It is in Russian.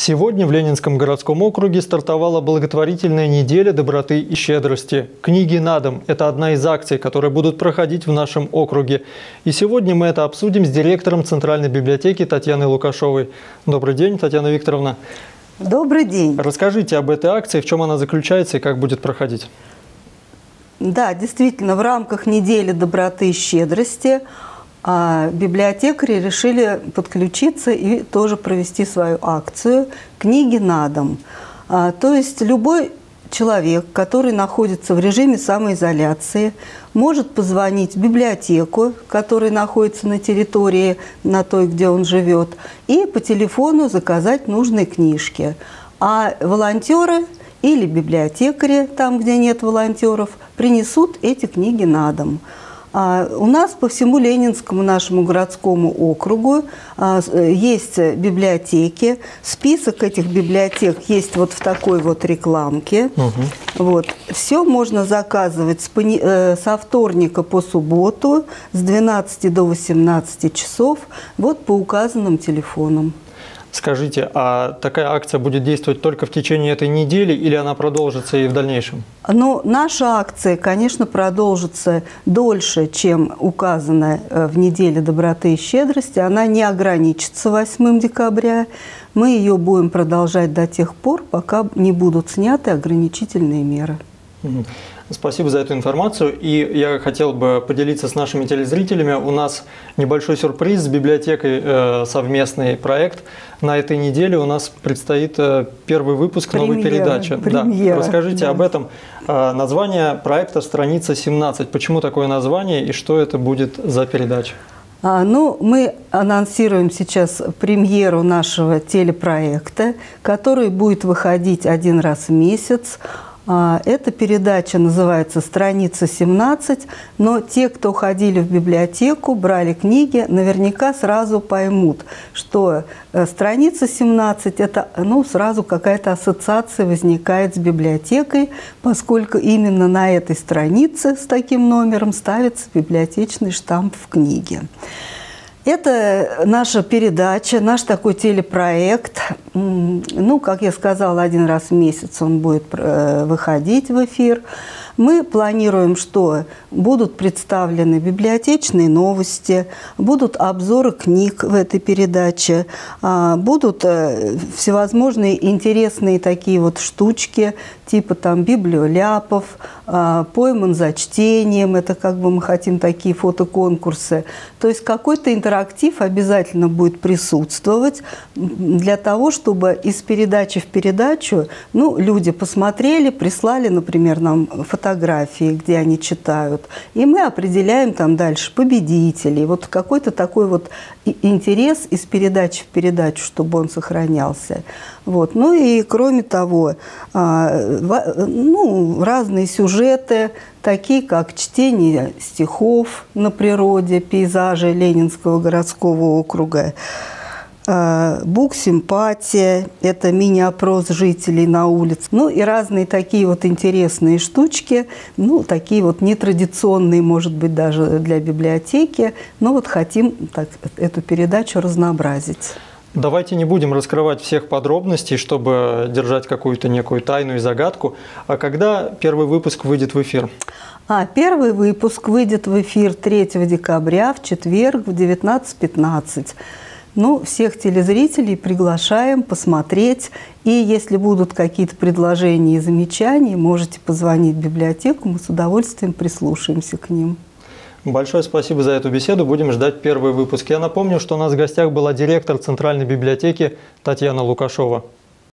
Сегодня в Ленинском городском округе стартовала благотворительная неделя доброты и щедрости. Книги на дом – это одна из акций, которые будут проходить в нашем округе. И сегодня мы это обсудим с директором Центральной библиотеки Татьяной Лукашовой. Добрый день, Татьяна Викторовна. Добрый день. Расскажите об этой акции, в чем она заключается и как будет проходить. Да, действительно, в рамках недели доброты и щедрости – а библиотекари решили подключиться и тоже провести свою акцию «Книги на дом». А, то есть любой человек, который находится в режиме самоизоляции, может позвонить в библиотеку, которая находится на территории, на той, где он живет, и по телефону заказать нужные книжки. А волонтеры или библиотекари, там, где нет волонтеров, принесут эти книги на дом. А, у нас по всему Ленинскому нашему городскому округу а, есть библиотеки. Список этих библиотек есть вот в такой вот рекламке. Угу. Вот. Все можно заказывать с пони... Э, со вторника по субботу с 12 до 18 часов вот по указанным телефонам. Скажите, а такая акция будет действовать только в течение этой недели или она продолжится и в дальнейшем? Ну, наша акция, конечно, продолжится дольше, чем указано э, в неделе доброты и щедрости. Она не ограничится 8 декабря. Мы ее будем продолжать до тех пор, пока не будут сняты ограничительные меры. Спасибо за эту информацию. И я хотел бы поделиться с нашими телезрителями. У нас небольшой сюрприз с библиотекой, э, совместный проект. На этой неделе у нас предстоит э, первый выпуск премьера, новой передачи. Премьера, да. Расскажите да. об этом. Э, название проекта «Страница 17». Почему такое название и что это будет за передача? А, ну, мы анонсируем сейчас премьеру нашего телепроекта, который будет выходить один раз в месяц. А, эта передача называется «Страница 17», но те, кто ходили в библиотеку, брали книги, наверняка сразу поймут, что э, страница 17 – это ну, сразу какая-то ассоциация возникает с библиотекой, поскольку именно на этой странице с таким номером ставится библиотечный штамп в книге. Это наша передача, наш такой телепроект. Ну, как я сказала, один раз в месяц он будет э, выходить в эфир. Мы планируем, что будут представлены библиотечные новости, будут обзоры книг в этой передаче, а, будут э, всевозможные интересные такие вот штучки, типа там библиоляпов, а, пойман за чтением, это как бы мы хотим такие фотоконкурсы. То есть какой-то интерактив обязательно будет присутствовать для того, чтобы из передачи в передачу ну, люди посмотрели, прислали, например, нам фотографии, где они читают. И мы определяем там дальше победителей. Вот какой-то такой вот интерес из передачи в передачу, чтобы он сохранялся. Вот. Ну и кроме того, а, ну, разные сюжеты, такие как чтение стихов на природе, пейзажи Ленинского городского округа, бук «Симпатия» – это мини-опрос жителей на улице. Ну и разные такие вот интересные штучки, ну такие вот нетрадиционные, может быть, даже для библиотеки. Но вот хотим так, эту передачу разнообразить. Давайте не будем раскрывать всех подробностей, чтобы держать какую-то некую тайну и загадку. А когда первый выпуск выйдет в эфир? А первый выпуск выйдет в эфир 3 декабря в четверг в 19.15. Ну, всех телезрителей приглашаем посмотреть. И если будут какие-то предложения и замечания, можете позвонить в библиотеку, мы с удовольствием прислушаемся к ним. Большое спасибо за эту беседу. Будем ждать первый выпуск. Я напомню, что у нас в гостях была директор Центральной библиотеки Татьяна Лукашова.